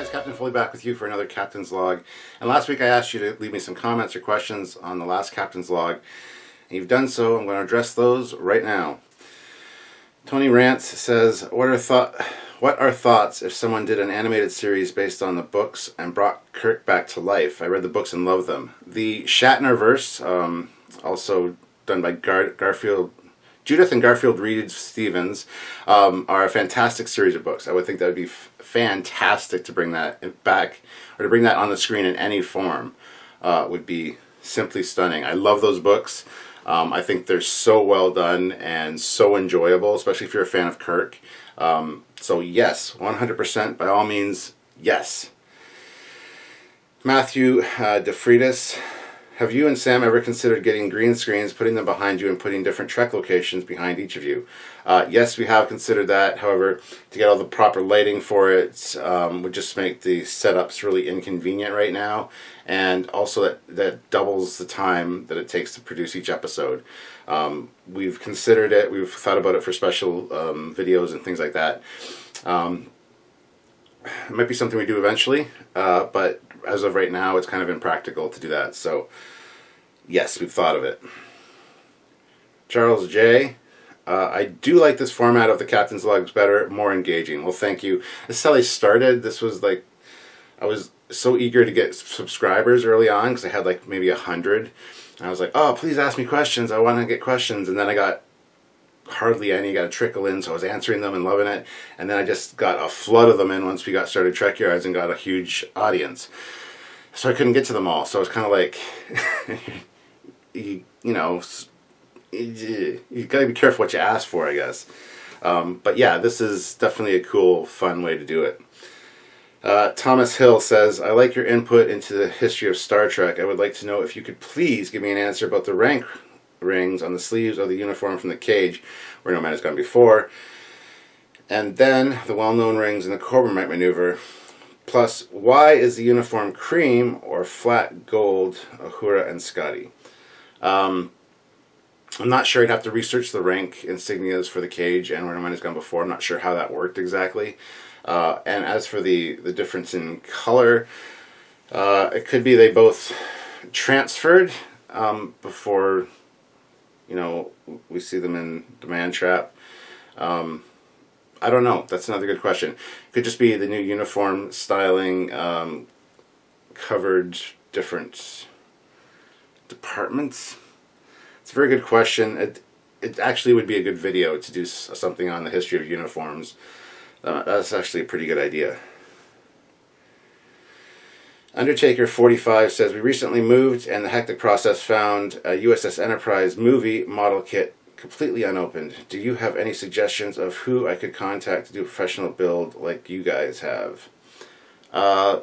Guys, Captain Foley back with you for another Captain's Log. And last week I asked you to leave me some comments or questions on the last Captain's Log. And you've done so. I'm going to address those right now. Tony Rants says, what are, thought, what are thoughts if someone did an animated series based on the books and brought Kirk back to life? I read the books and love them. The Shatnerverse, um, also done by Gar Garfield Judith and Garfield Reeves-Stevens um, are a fantastic series of books. I would think that would be fantastic to bring that back or to bring that on the screen in any form uh, would be simply stunning. I love those books. Um, I think they're so well done and so enjoyable, especially if you're a fan of Kirk. Um, so yes, 100% by all means, yes. Matthew uh, DeFriedis have you and Sam ever considered getting green screens, putting them behind you, and putting different Trek locations behind each of you? Uh, yes, we have considered that. However, to get all the proper lighting for it um, would just make the setups really inconvenient right now, and also that, that doubles the time that it takes to produce each episode. Um, we've considered it. We've thought about it for special um, videos and things like that. Um, it might be something we do eventually, uh, but as of right now, it's kind of impractical to do that. So, yes, we've thought of it. Charles J. Uh, I do like this format of the Captain's Logs better, more engaging. Well, thank you. This is how I started. This was like, I was so eager to get subscribers early on because I had like maybe a hundred. I was like, oh, please ask me questions. I want to get questions. And then I got hardly any, got a trickle in, so I was answering them and loving it. And then I just got a flood of them in once we got started Trek Yards and got a huge audience. So I couldn't get to them all. So I was kind of like, you, you know, you, you gotta be careful what you ask for, I guess. Um, but yeah, this is definitely a cool, fun way to do it. Uh, Thomas Hill says, I like your input into the history of Star Trek. I would like to know if you could please give me an answer about the rank rings on the sleeves of the uniform from the cage where no man has gone before. And then the well-known rings in the Corbomite maneuver. Plus, why is the uniform cream or flat gold Uhura and Scotty? Um, I'm not sure. I'd have to research the rank insignias for the cage and where no man has gone before. I'm not sure how that worked exactly. Uh, and as for the, the difference in color, uh, it could be they both transferred um, before you know, we see them in The Man Trap. Um, I don't know. That's another good question. Could just be the new uniform styling um, covered different departments. It's a very good question. It it actually would be a good video to do something on the history of uniforms. Uh, that's actually a pretty good idea. Undertaker 45 says, We recently moved and the hectic process found a USS Enterprise movie model kit completely unopened. Do you have any suggestions of who I could contact to do a professional build like you guys have? Uh,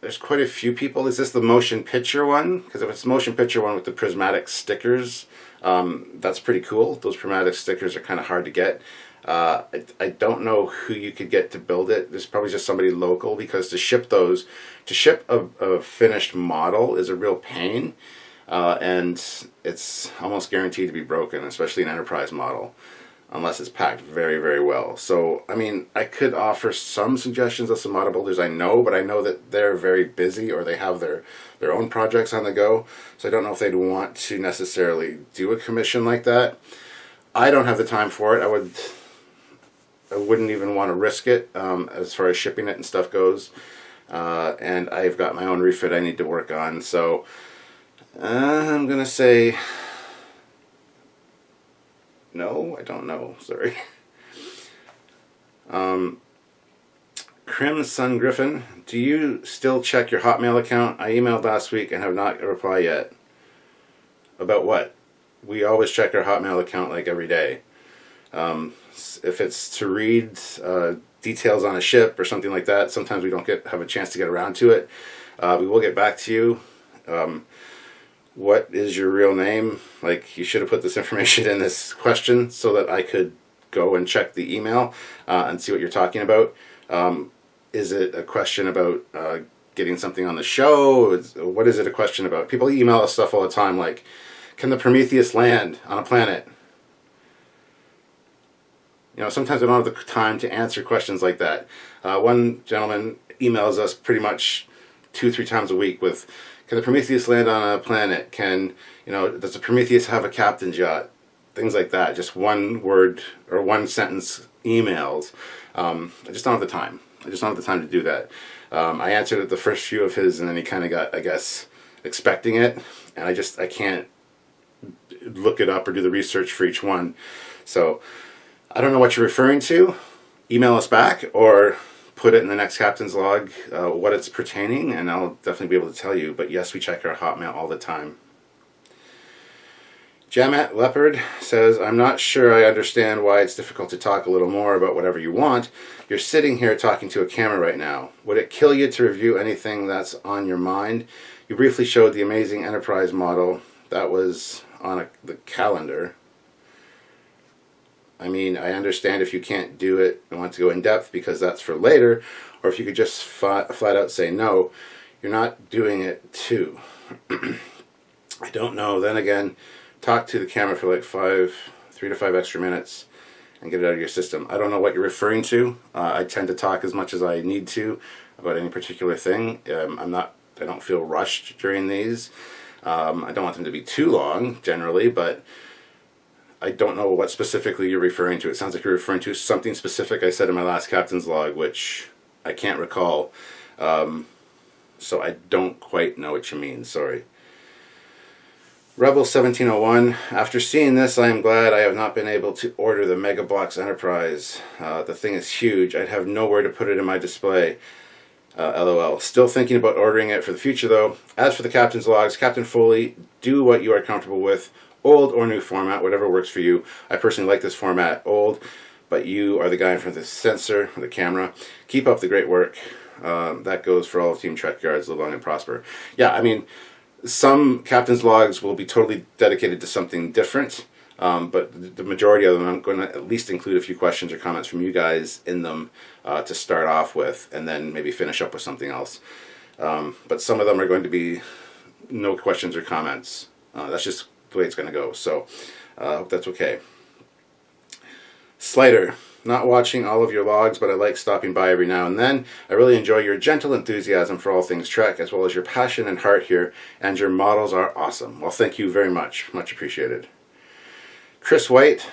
there's quite a few people. Is this the motion picture one? Because if it's motion picture one with the prismatic stickers, um, that's pretty cool. Those prismatic stickers are kind of hard to get. Uh, I, I, don't know who you could get to build it. There's probably just somebody local because to ship those, to ship a, a finished model is a real pain. Uh, and it's almost guaranteed to be broken, especially an enterprise model, unless it's packed very, very well. So, I mean, I could offer some suggestions of some model builders I know, but I know that they're very busy or they have their, their own projects on the go. So I don't know if they'd want to necessarily do a commission like that. I don't have the time for it. I would I wouldn't even want to risk it um, as far as shipping it and stuff goes. Uh, and I've got my own refit I need to work on. So uh, I'm going to say no, I don't know. Sorry. Um, Crimson Griffin, do you still check your Hotmail account? I emailed last week and have not replied yet. About what? We always check our Hotmail account like every day. Um, if it's to read uh, details on a ship or something like that, sometimes we don't get have a chance to get around to it. Uh, we will get back to you. Um, what is your real name? Like, you should have put this information in this question so that I could go and check the email uh, and see what you're talking about. Um, is it a question about uh, getting something on the show? What is it a question about? People email us stuff all the time like, can the Prometheus land on a planet? You know, sometimes I don't have the time to answer questions like that. Uh, one gentleman emails us pretty much two, three times a week with, can the Prometheus land on a planet? Can, you know, does the Prometheus have a captain's yacht? Things like that. Just one word or one sentence emails. Um, I just don't have the time. I just don't have the time to do that. Um, I answered the first few of his, and then he kind of got, I guess, expecting it, and I just I can't look it up or do the research for each one. So I don't know what you're referring to. Email us back or put it in the next captain's log uh, what it's pertaining, and I'll definitely be able to tell you. But yes, we check our Hotmail all the time. Jamet Leopard says, I'm not sure I understand why it's difficult to talk a little more about whatever you want. You're sitting here talking to a camera right now. Would it kill you to review anything that's on your mind? You briefly showed the amazing Enterprise model that was on a, the calendar. I mean, I understand if you can't do it and want to go in depth because that's for later, or if you could just flat, out say no, you're not doing it too. I don't know. Then again, talk to the camera for like five, three to five extra minutes and get it out of your system. I don't know what you're referring to. Uh, I tend to talk as much as I need to about any particular thing. Um, I'm not. I don't feel rushed during these. Um, I don't want them to be too long generally, but I don't know what specifically you're referring to. It sounds like you're referring to something specific I said in my last captain's log, which I can't recall. Um, so I don't quite know what you mean. Sorry. Rebel 1701. After seeing this, I am glad I have not been able to order the Mega Bloks Enterprise. Uh, the thing is huge. I'd have nowhere to put it in my display. Uh, LOL. Still thinking about ordering it for the future though. As for the captain's logs, Captain Foley, do what you are comfortable with. Old or new format, whatever works for you. I personally like this format, old, but you are the guy in front of the sensor, the camera. Keep up the great work. Um, that goes for all of Team Trek Yards, live long and prosper. Yeah, I mean, some captain's logs will be totally dedicated to something different, um, but the majority of them I'm going to at least include a few questions or comments from you guys in them uh, to start off with, and then maybe finish up with something else. Um, but some of them are going to be no questions or comments. Uh, that's just the way it's going to go. So uh, I hope that's okay. Slater not watching all of your logs, but I like stopping by every now and then. I really enjoy your gentle enthusiasm for all things Trek, as well as your passion and heart here, and your models are awesome. Well, thank you very much. Much appreciated. Chris White,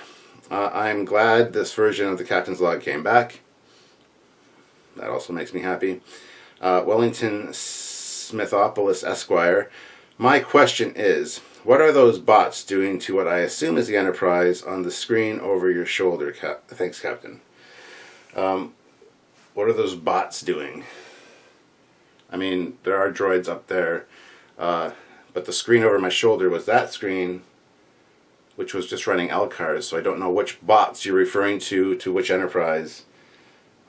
uh, I'm glad this version of the Captain's Log came back. That also makes me happy. Uh, Wellington Smithopoulos Esquire, my question is, what are those bots doing to what I assume is the Enterprise on the screen over your shoulder? Cap Thanks, Captain. Um, what are those bots doing? I mean, there are droids up there, uh, but the screen over my shoulder was that screen, which was just running LCARS, so I don't know which bots you're referring to, to which Enterprise.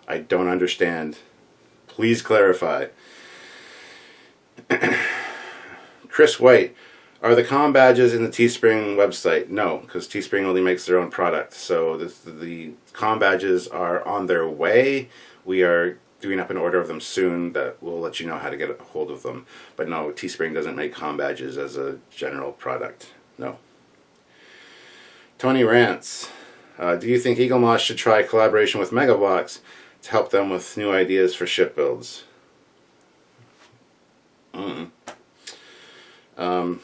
I don't understand. Please clarify. Chris White. Are the com badges in the Teespring website? No, because Teespring only makes their own product. So the, the com badges are on their way. We are doing up an order of them soon that will let you know how to get a hold of them. But no, Teespring doesn't make com badges as a general product. No. Tony Rants. Uh, do you think Eaglemoss should try collaboration with Mega Bloks to help them with new ideas for ship builds? Mm. Um,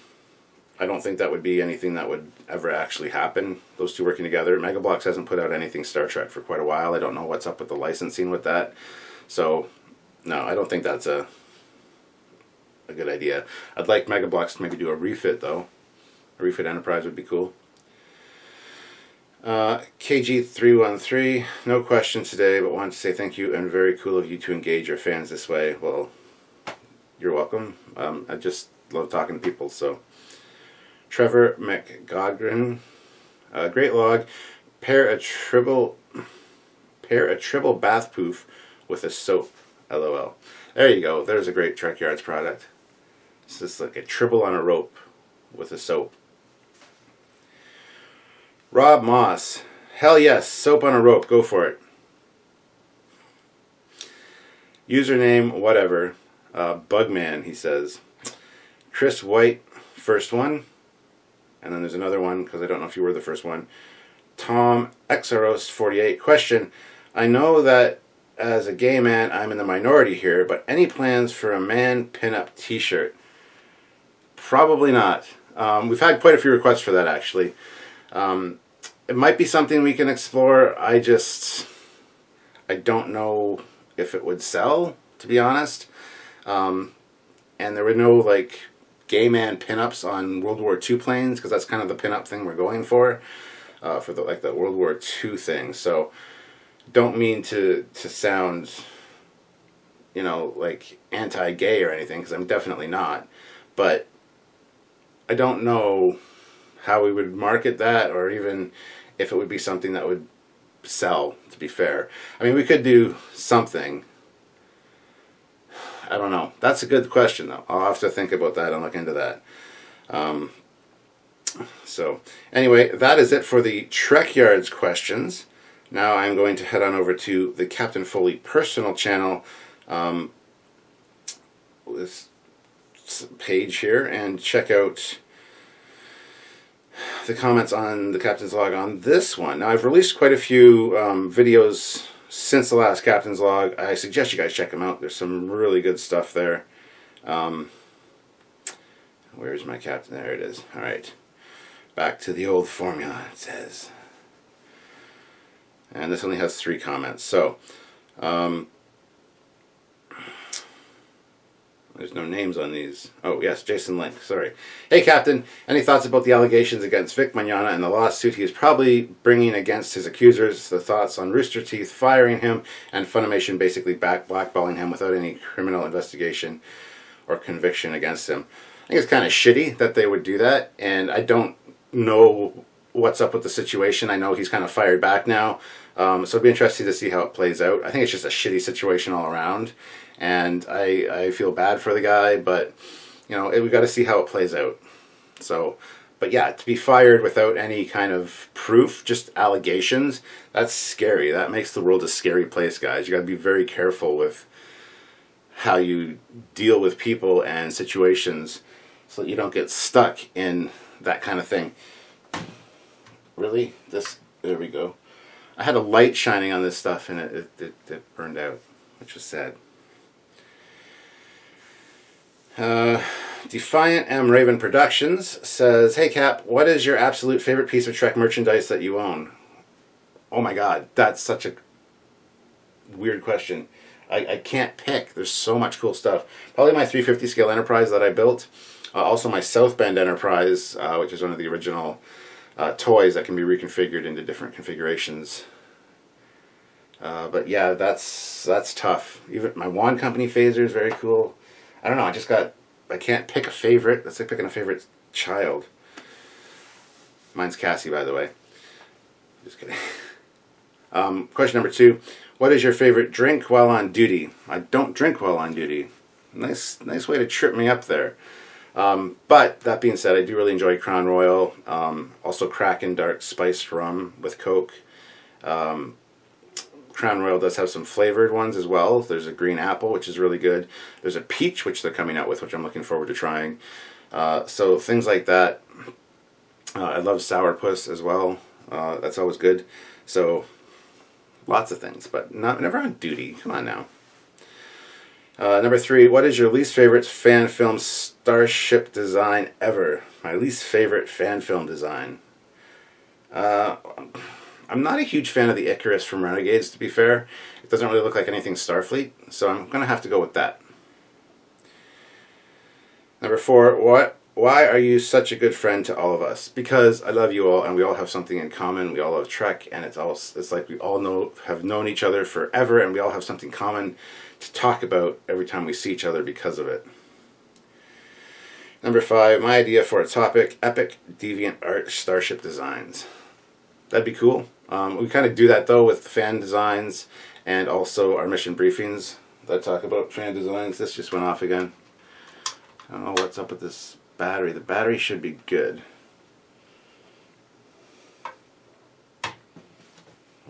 I don't think that would be anything that would ever actually happen. Those two working together. Mega Bloks hasn't put out anything Star Trek for quite a while. I don't know what's up with the licensing with that. So, no, I don't think that's a a good idea. I'd like Mega Bloks to maybe do a refit though. A refit Enterprise would be cool. Uh, KG313, no questions today, but wanted to say thank you and very cool of you to engage your fans this way. Well, you're welcome. Um, I just love talking to people, so. Trevor McGodrin. Uh, great log. Pair a tribble pair a tribble bath poof with a soap. LOL. There you go. There's a great Trek Yards product. It's just like a tribble on a rope with a soap. Rob Moss. Hell yes, soap on a rope. Go for it. Username, whatever. Uh, Bugman, he says. Chris White, first one and then there's another one because I don't know if you were the first one. Tom Exaros 48 question. I know that as a gay man, I'm in the minority here, but any plans for a man pinup T-shirt? Probably not. Um, we've had quite a few requests for that actually. Um, it might be something we can explore. I just, I don't know if it would sell, to be honest. Um, and there were no like gay man pinups on World War II planes because that's kind of the pinup thing we're going for, uh, for the like the World War II thing. So don't mean to to sound, you know, like anti-gay or anything because I'm definitely not, but I don't know how we would market that or even if it would be something that would sell. To be fair, I mean we could do something I don't know. That's a good question, though. I'll have to think about that and look into that. Um, so, anyway, that is it for the Trek Yards questions. Now I'm going to head on over to the Captain Foley personal channel um, this page here and check out the comments on the Captain's Log on this one. Now I've released quite a few um, videos since the last Captain's Log. I suggest you guys check them out. There's some really good stuff there. Um, where's my Captain? There it is. All right. Back to the old formula, it says. And this only has three comments. So, um, There's no names on these. Oh, yes, Jason Link. Sorry. Hey, Captain. Any thoughts about the allegations against Vic Mignogna and the lawsuit he is probably bringing against his accusers? The thoughts on Rooster Teeth firing him and Funimation basically back blackballing him without any criminal investigation or conviction against him. I think it's kind of shitty that they would do that, and I don't know what's up with the situation. I know he's kind of fired back now, um, so it'd be interesting to see how it plays out. I think it's just a shitty situation all around, and I I feel bad for the guy, but you know we got to see how it plays out. So, but yeah, to be fired without any kind of proof, just allegations, that's scary. That makes the world a scary place, guys. You got to be very careful with how you deal with people and situations so that you don't get stuck in that kind of thing. Really? This, there we go. I had a light shining on this stuff and it, it, it, it burned out, which was sad. Uh, Defiant M. Raven Productions says, Hey Cap, what is your absolute favorite piece of Trek merchandise that you own? Oh my god, that's such a weird question. I, I can't pick. There's so much cool stuff. Probably my 350 scale Enterprise that I built. Uh, also my South Bend Enterprise, uh, which is one of the original uh, toys that can be reconfigured into different configurations. Uh, but yeah, that's that's tough. Even my wand company phaser is very cool. I don't know. I just got. I can't pick a favorite. That's like picking a favorite child. Mine's Cassie, by the way. Just kidding. Um, question number two: What is your favorite drink while on duty? I don't drink while on duty. Nice, nice way to trip me up there. Um, but that being said, I do really enjoy Crown Royal. Um, also, Kraken Dark Spiced Rum with Coke. Um, Crown Royal does have some flavored ones as well. There's a green apple, which is really good. There's a peach, which they're coming out with, which I'm looking forward to trying. Uh, so things like that. Uh, I love sour puss as well. Uh, that's always good. So lots of things, but not never on duty. Come on now. Uh, number three, what is your least favorite fan film starship design ever? My least favorite fan film design. Uh, I'm not a huge fan of the Icarus from Renegades, to be fair. It doesn't really look like anything Starfleet, so I'm going to have to go with that. Number four, what? Why are you such a good friend to all of us? Because I love you all, and we all have something in common. We all love Trek, and it's all it's like we all know have known each other forever, and we all have something common to talk about every time we see each other because of it. Number five, my idea for a topic: epic deviant art starship designs. That'd be cool. Um, we kind of do that though with fan designs and also our mission briefings that talk about fan designs. This just went off again. I don't know what's up with this battery. The battery should be good.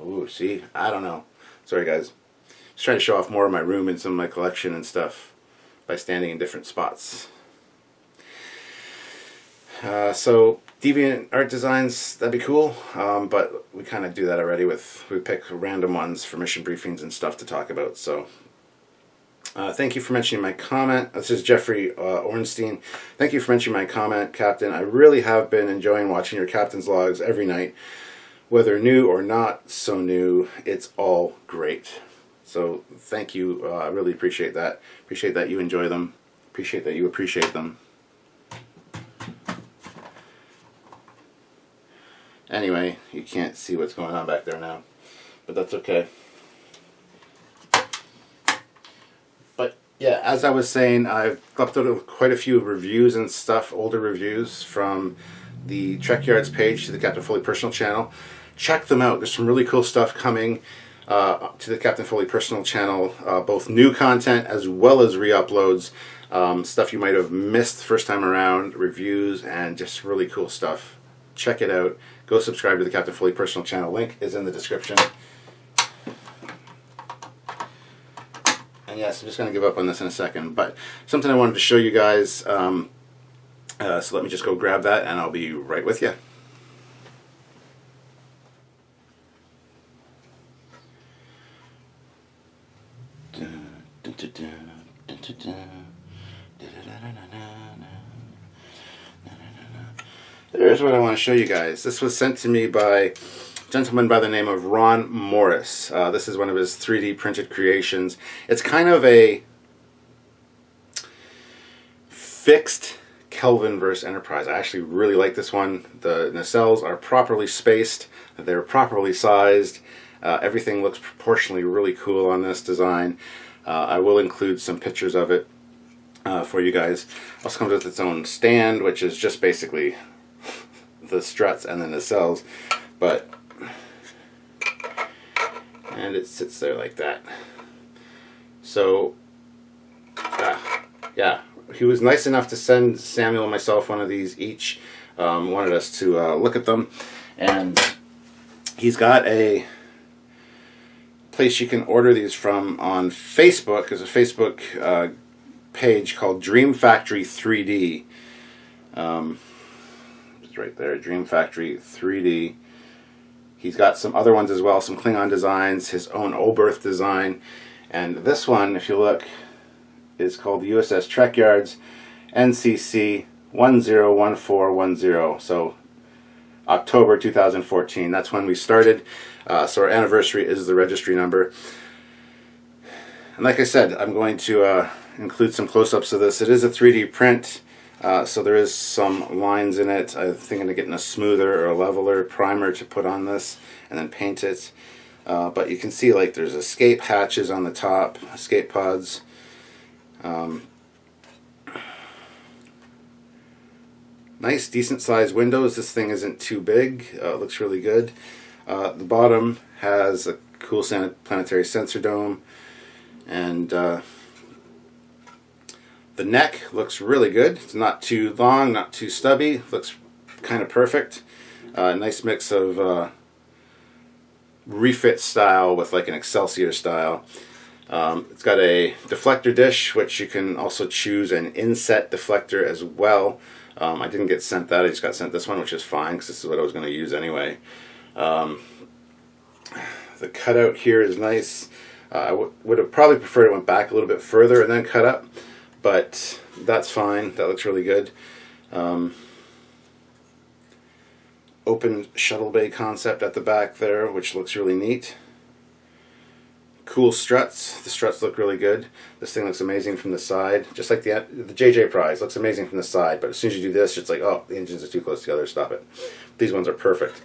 Ooh, see? I don't know. Sorry guys. Just trying to show off more of my room and some of my collection and stuff by standing in different spots. Uh, so deviant art designs, that'd be cool. Um, but we kind of do that already with, we pick random ones for mission briefings and stuff to talk about. So uh, thank you for mentioning my comment. This is Jeffrey uh, Ornstein. Thank you for mentioning my comment, Captain. I really have been enjoying watching your captain's logs every night. Whether new or not so new, it's all great. So thank you. Uh, I really appreciate that. Appreciate that you enjoy them. Appreciate that you appreciate them. Anyway, you can't see what's going on back there now, but that's okay. But yeah, as I was saying, I've uploaded quite a few reviews and stuff, older reviews from the Trek Yards page to the Captain Foley personal channel. Check them out. There's some really cool stuff coming uh, to the Captain Foley personal channel, uh, both new content as well as re-uploads, um, stuff you might have missed first time around, reviews, and just really cool stuff. Check it out go subscribe to the Captain Foley personal channel. Link is in the description. And yes, I'm just going to give up on this in a second, but something I wanted to show you guys. Um, uh, so let me just go grab that and I'll be right with you. Here's what I want to show you guys. This was sent to me by a gentleman by the name of Ron Morris. Uh, this is one of his 3D printed creations. It's kind of a fixed Kelvinverse Enterprise. I actually really like this one. The nacelles are properly spaced. They're properly sized. Uh, everything looks proportionally really cool on this design. Uh, I will include some pictures of it uh, for you guys. Also comes with its own stand, which is just basically the struts and then the nacelles, but and it sits there like that. So, uh, yeah, he was nice enough to send Samuel and myself one of these each. Um, wanted us to uh, look at them, and he's got a place you can order these from on Facebook. There's a Facebook uh, page called Dream Factory 3D. Um, right there, Dream Factory 3D. He's got some other ones as well, some Klingon designs, his own Oberth design. And this one, if you look, is called the USS Trek Yards NCC 101410. So October 2014. That's when we started. Uh, so our anniversary is the registry number. And like I said, I'm going to uh, include some close-ups of this. It is a 3D print. Uh, so there is some lines in it. I'm thinking of getting a smoother or a leveler primer to put on this and then paint it. Uh, but you can see like there's escape hatches on the top, escape pods. Um, nice decent sized windows. This thing isn't too big. Uh, looks really good. Uh, the bottom has a cool planetary sensor dome and uh, the neck looks really good. It's not too long, not too stubby. Looks kind of perfect. Uh, nice mix of uh, refit style with like an Excelsior style. Um, it's got a deflector dish, which you can also choose an inset deflector as well. Um, I didn't get sent that, I just got sent this one, which is fine because this is what I was going to use anyway. Um, the cutout here is nice. Uh, I would have probably preferred it went back a little bit further and then cut up but that's fine. That looks really good. Um, open shuttle bay concept at the back there, which looks really neat. Cool struts. The struts look really good. This thing looks amazing from the side, just like the the JJ Prize looks amazing from the side. But as soon as you do this, it's like, oh, the engines are too close together. Stop it. These ones are perfect.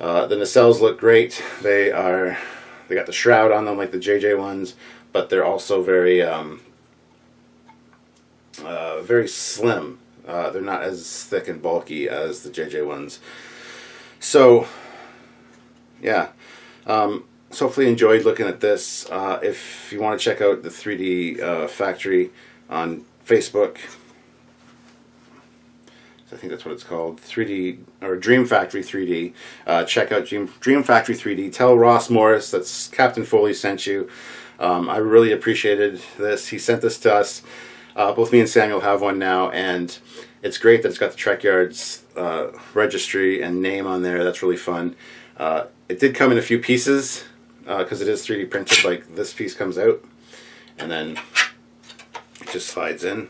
Uh, the nacelles look great. They are. They got the shroud on them like the JJ ones, but they're also very um, uh, very slim. Uh, they're not as thick and bulky as the JJ ones. So, yeah. Um, so hopefully you enjoyed looking at this. Uh, if you want to check out the 3D uh, Factory on Facebook, I think that's what it's called, 3D or Dream Factory 3D. Uh, check out Dream, Dream Factory 3D. Tell Ron Morris that Captain Foley sent you. Um, I really appreciated this. He sent this to us. Uh, both me and Samuel have one now, and it's great that it's got the Trek Yards uh, registry and name on there. That's really fun. Uh, it did come in a few pieces because uh, it is 3D printed. Like this piece comes out and then it just slides in.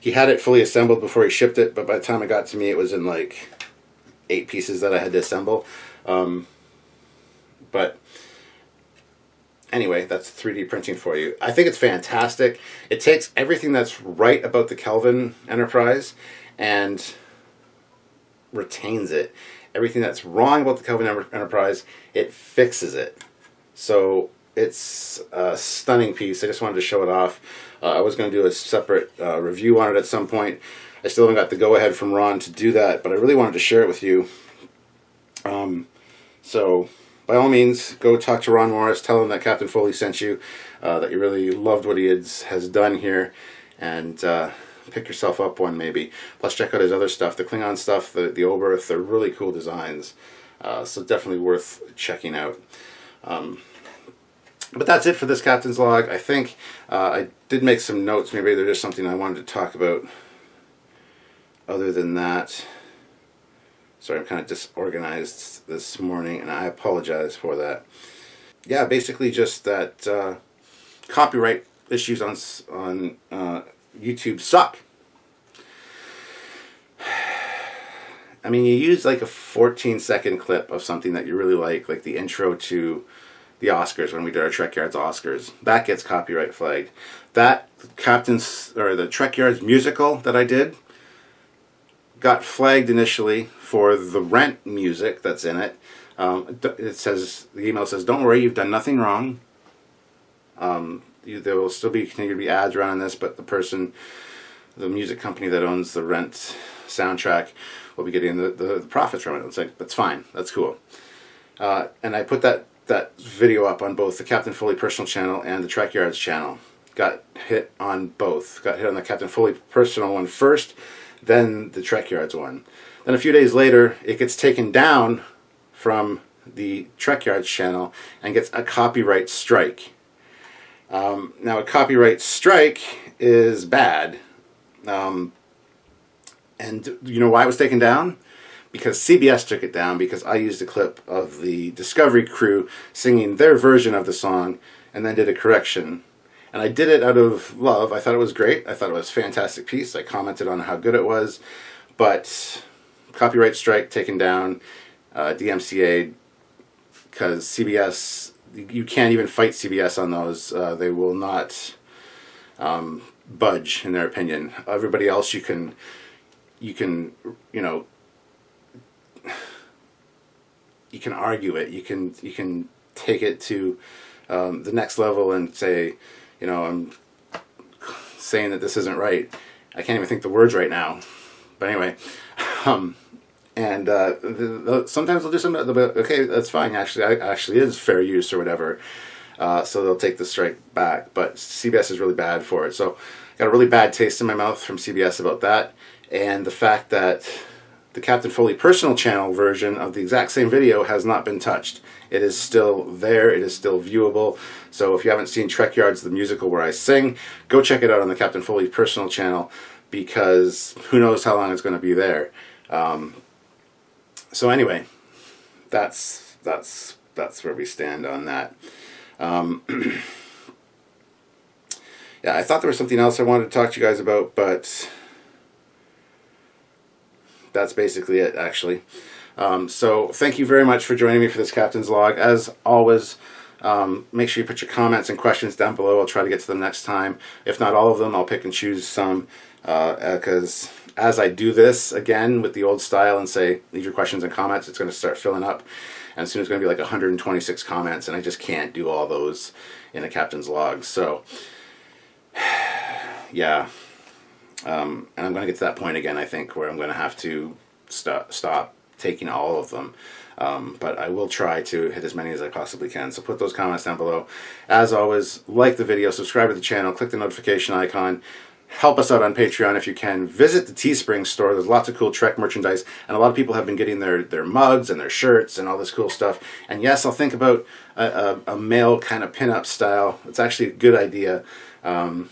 He had it fully assembled before he shipped it, but by the time it got to me, it was in like eight pieces that I had to assemble. Um, but anyway, that's 3D printing for you. I think it's fantastic. It takes everything that's right about the Kelvin Enterprise and retains it. Everything that's wrong about the Kelvin Enterprise, it fixes it. So it's a stunning piece. I just wanted to show it off. Uh, I was going to do a separate uh, review on it at some point. I still haven't got the go-ahead from Ron to do that, but I really wanted to share it with you. Um, so by all means, go talk to Ron Morris. Tell him that Captain Foley sent you, uh, that you really loved what he has, has done here, and uh, pick yourself up one maybe. Plus, check out his other stuff, the Klingon stuff, the the Oberth. They're really cool designs, uh, so definitely worth checking out. Um, but that's it for this captain's log. I think uh, I did make some notes. Maybe there's just something I wanted to talk about. Other than that. Sorry, I'm kind of disorganized this morning, and I apologize for that. Yeah, basically just that uh, copyright issues on on uh, YouTube suck. I mean, you use like a 14 second clip of something that you really like, like the intro to the Oscars when we did our Trek Yards Oscars. That gets copyright flagged. That Captain's or the Trek Yards musical that I did got flagged initially for the rent music that's in it. Um, it says the email says, "Don't worry, you've done nothing wrong. Um, you, there will still be continue to be ads running this, but the person, the music company that owns the rent soundtrack, will be getting the, the, the profits from it." It's like that's fine, that's cool. Uh, and I put that that video up on both the Captain Foley personal channel and the Trek Yards channel. Got hit on both. Got hit on the Captain Foley personal one first then the Trek Yards one. Then a few days later, it gets taken down from the Trek Yards channel and gets a copyright strike. Um, now, a copyright strike is bad. Um, and you know why it was taken down? Because CBS took it down because I used a clip of the Discovery crew singing their version of the song and then did a correction and I did it out of love. I thought it was great. I thought it was a fantastic piece. I commented on how good it was, but copyright strike taken down, uh, DMCA, because CBS, you can't even fight CBS on those. Uh, they will not um, budge, in their opinion. Everybody else, you can, you can, you know, you can argue it. You can, you can take it to um, the next level and say, you know, I'm saying that this isn't right. I can't even think the words right now. But anyway, um, and uh, the, the, sometimes they'll do something. They'll be okay, that's fine. Actually, I, actually is fair use or whatever. Uh, so they'll take the strike back. But CBS is really bad for it. So got a really bad taste in my mouth from CBS about that, and the fact that the Captain Foley personal channel version of the exact same video has not been touched. It is still there, it is still viewable. So if you haven't seen Trek Yards, the musical where I sing, go check it out on the Captain Foley personal channel because who knows how long it's going to be there. Um, so anyway, that's that's that's where we stand on that. Um, yeah, I thought there was something else I wanted to talk to you guys about, but that's basically it, actually. Um, so thank you very much for joining me for this Captain's Log. As always, um, make sure you put your comments and questions down below. I'll try to get to them next time. If not all of them, I'll pick and choose some because uh, as I do this again with the old style and say leave your questions and comments, it's going to start filling up. And soon it's going to be like 126 comments, and I just can't do all those in a captain's log. So, yeah. Um, and I'm going to get to that point again, I think, where I'm going to have to stop, stop taking all of them. Um, but I will try to hit as many as I possibly can. So put those comments down below. As always, like the video, subscribe to the channel, click the notification icon. Help us out on Patreon if you can. Visit the Teespring store. There's lots of cool Trek merchandise, and a lot of people have been getting their, their mugs and their shirts and all this cool stuff. And yes, I'll think about a, a, a male kind of pinup style. It's actually a good idea. Um,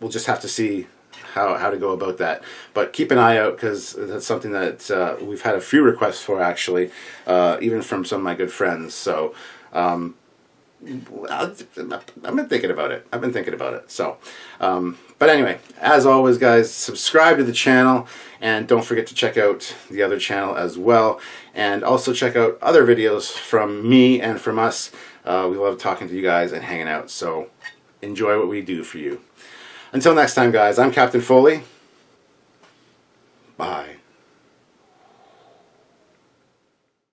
we'll just have to see how, how to go about that. But keep an eye out because that's something that uh, we've had a few requests for actually, uh, even from some of my good friends. So um, I've been thinking about it. I've been thinking about it. So, um, but anyway, as always, guys, subscribe to the channel and don't forget to check out the other channel as well. And also check out other videos from me and from us. Uh, we love talking to you guys and hanging out. So enjoy what we do for you. Until next time, guys, I'm Captain Foley. Bye.